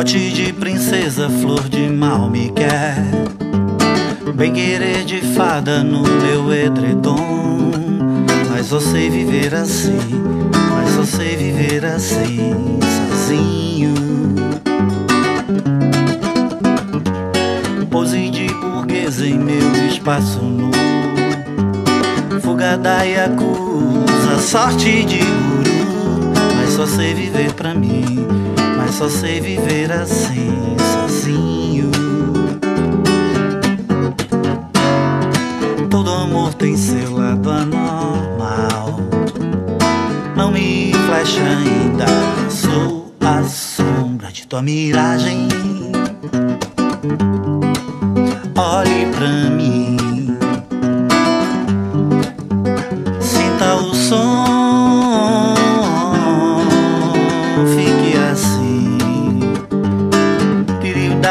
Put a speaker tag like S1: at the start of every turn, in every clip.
S1: Dote de princesa, flor de mal me quer. Bem querer de fada no meu edredom. Mas só sei viver assim, mas só sei viver assim, sozinho. Pose de burguesa em meu espaço nu. Fuga da Yakuza, sorte de guru. Mas só sei viver pra mim só sei viver assim, sozinho. Todo amor tem seu lado anormal. Não me flecha ainda, sou a sombra de tua miragem. Olhe pra mim.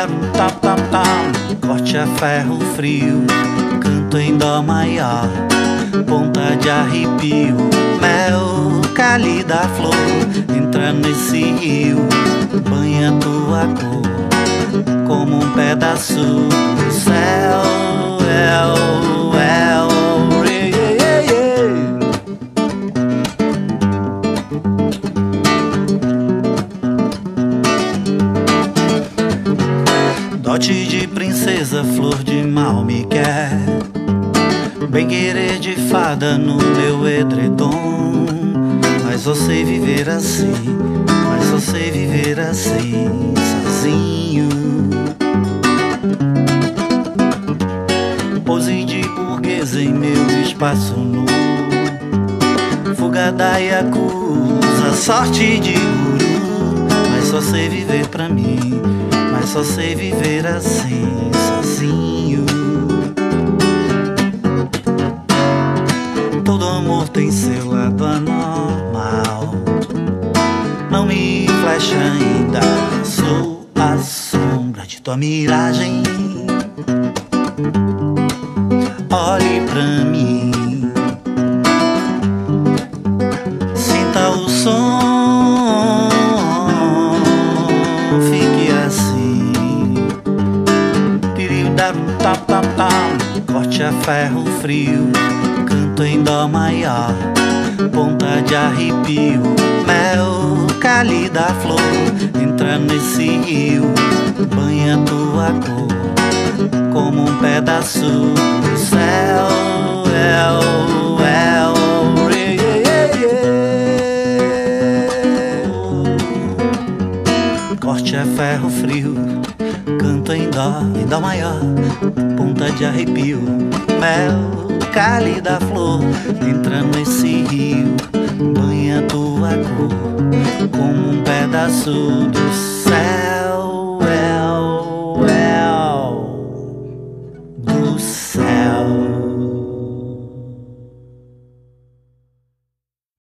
S1: Um tap tap tap. Corte a ferro frio. Canto em dó maior. Ponta de arrepio. Mel, cálida flor. Entra nesse rio. Banha tua cor. Como um pedaço do céu. Dote de princesa, flor de mal me quer. Bem querer de fada no meu edredom. Mas só sei viver assim, mas só sei viver assim, sozinho. Pose de burguesa em meu espaço nu. Fuga da Yakuza, sorte de guru. Mas só sei viver pra mim, mas só sei viver assim, sozinho. Todo amor tem seu lado anormal. Não me flecha ainda, sou a sombra de tua miragem. Olhe pra mim. Sinta o som. Fique tap. Corte a ferro frio. Canto em dó maior. Ponta de arrepio. Mel, cálida flor. Entra nesse rio. Banha tua cor como um pedaço do céu. El, el. Corte é ferro frio, canto em dó, em dó maior, ponta de arrepio, mel, cálida flor, entra nesse rio, banha tua cor, como um pedaço do céu.